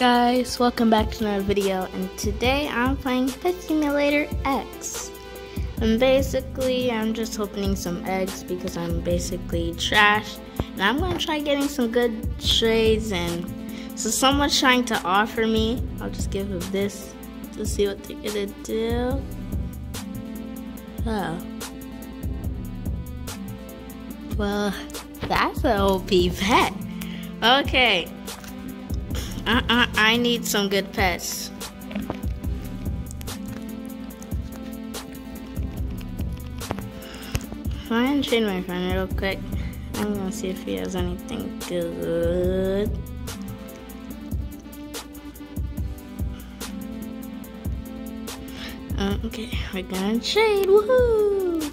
guys, welcome back to another video and today I'm playing Pet Simulator X. And basically I'm just opening some eggs because I'm basically trash and I'm going to try getting some good trades and so someone's trying to offer me, I'll just give them this to see what they're going to do. Oh. Well, that's an OP pet. Okay. Uh-uh, I need some good pets. Find train my friend real quick. I'm gonna see if he has anything good. Uh, okay, we're gonna trade. Woohoo!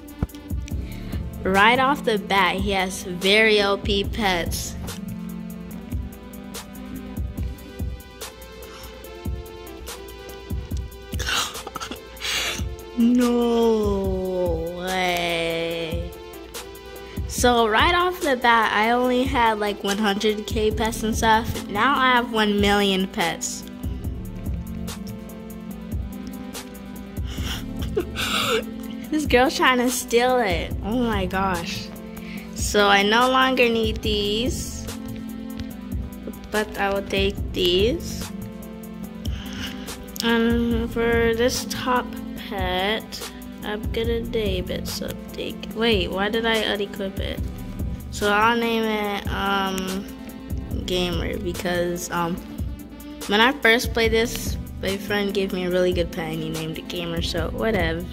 Right off the bat, he has very OP pets. No way. So right off the bat, I only had like 100k pets and stuff. Now I have 1 million pets. this girl's trying to steal it. Oh my gosh. So I no longer need these. But I will take these. And for this top pet. I'm gonna name it something. Wait, why did I unequip it? So I'll name it um gamer because um when I first played this, my friend gave me a really good pet and he named it gamer, so whatever.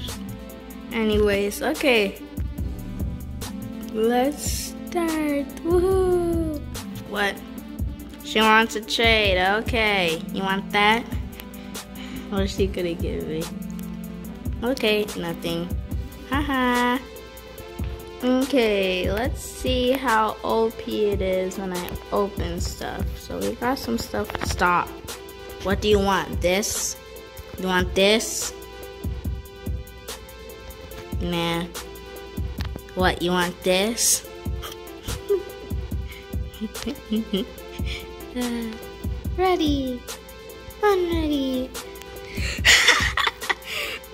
Anyways, okay. Let's start. Woohoo! What? She wants a trade. Okay. You want that? What's she gonna give me? Okay, nothing. Haha. okay, let's see how OP it is when I open stuff. So we got some stuff. Stop. What do you want? This? You want this? Nah. What, you want this? uh, ready. I'm ready.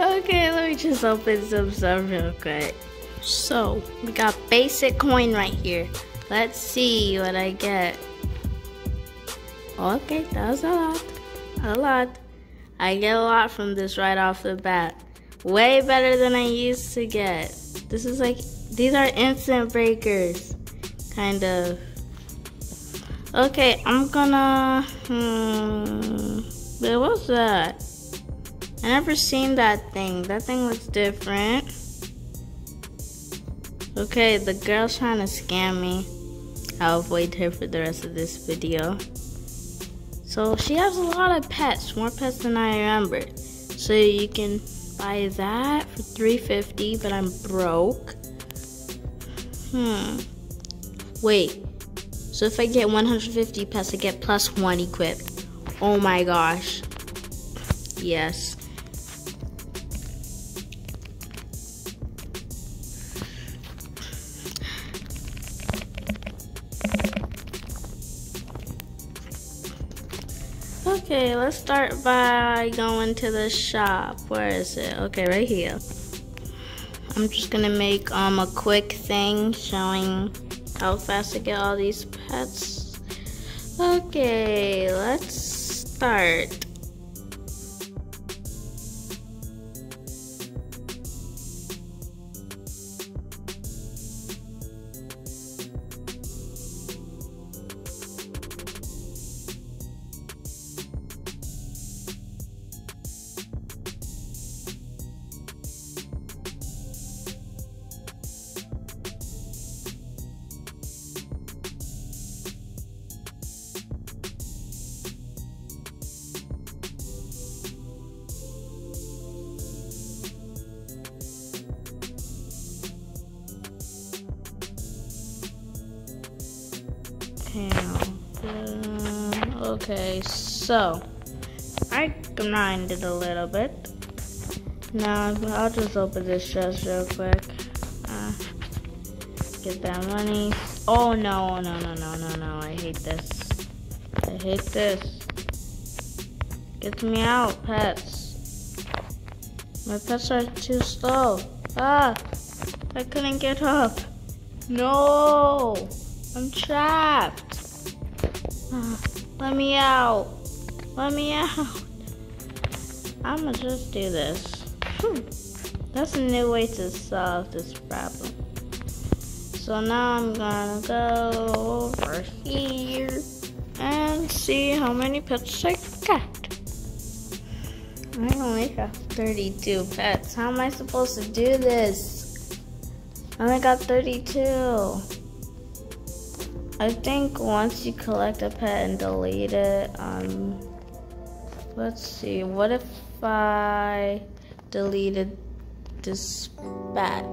Okay, let me just open some stuff real quick. So, we got basic coin right here. Let's see what I get. Okay, that was a lot. A lot. I get a lot from this right off the bat. Way better than I used to get. This is like, these are instant breakers. Kind of. Okay, I'm gonna, hmm, what was that? I never seen that thing. That thing looks different. Okay, the girl's trying to scam me. I'll avoid her for the rest of this video. So she has a lot of pets, more pets than I remember. So you can buy that for 350, but I'm broke. Hmm. Wait. So if I get 150 pets, I get plus one equipped. Oh my gosh. Yes. Okay, let's start by going to the shop. Where is it? Okay, right here. I'm just gonna make um a quick thing showing how fast I get all these pets. Okay, let's start. Okay, so I grinded a little bit. Now I'll just open this chest real quick. Uh, get that money. Oh no, no, no, no, no, no. I hate this. I hate this. Get me out, pets. My pets are too slow. Ah! I couldn't get up. No! I'm trapped. Let me out. Let me out. I'ma just do this. That's a new way to solve this problem. So now I'm gonna go over here and see how many pets I got. I only have 32 pets. How am I supposed to do this? I only got 32. I think once you collect a pet and delete it, um, let's see, what if I deleted this bat?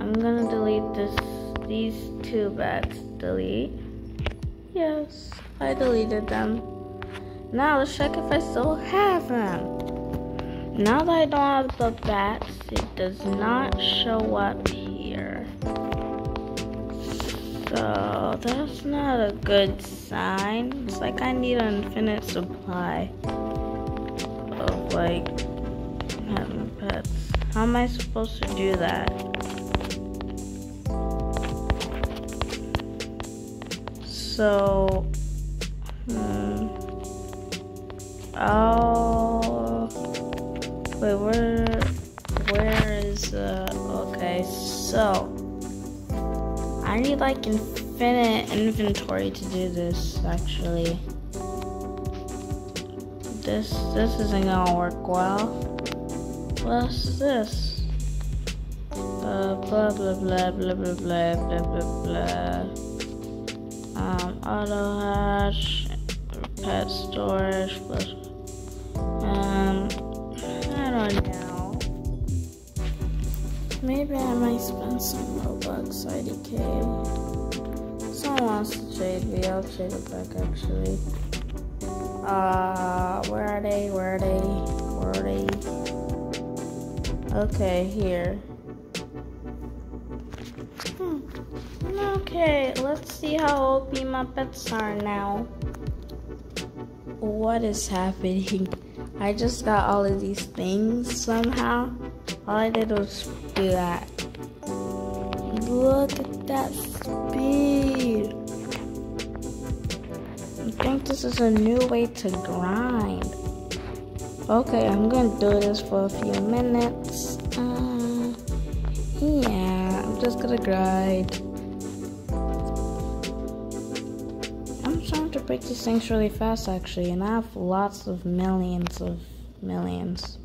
I'm gonna delete this, these two bats. Delete. Yes, I deleted them. Now let's check if I still have them. Now that I don't have the bats, it does not show up that's not a good sign. It's like I need an infinite supply of like having pets. How am I supposed to do that? So, hmm. Oh, wait, where, where is, uh, okay, so, I need like infinite inventory to do this, actually. This, this isn't gonna work well. What's this? Uh, blah, blah, blah, blah, blah, blah, blah, blah, blah. Um, auto hatch, pet storage, plus um, I don't know. Maybe I might spend some Robux IDK. Wants to trade me, I'll trade it back actually. Uh, where are they? Where are they? Where are they? Okay, here. Hmm. Okay, let's see how OP my pets are now. What is happening? I just got all of these things somehow. All I did was do that. Look at that speed. I think this is a new way to grind. Okay, I'm gonna do this for a few minutes. Uh, yeah, I'm just gonna grind. I'm trying to break these things really fast actually, and I have lots of millions of millions.